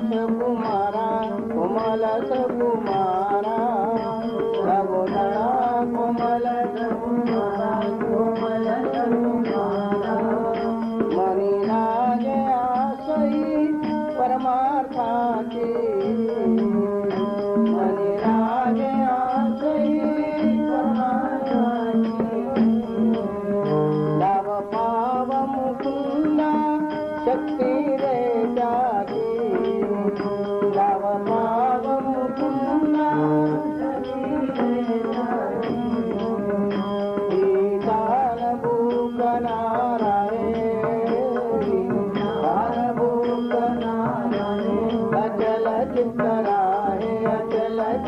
कुमारा कुमला कोमल कोमल वञी रा परमाता के जलज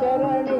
ಚರಣು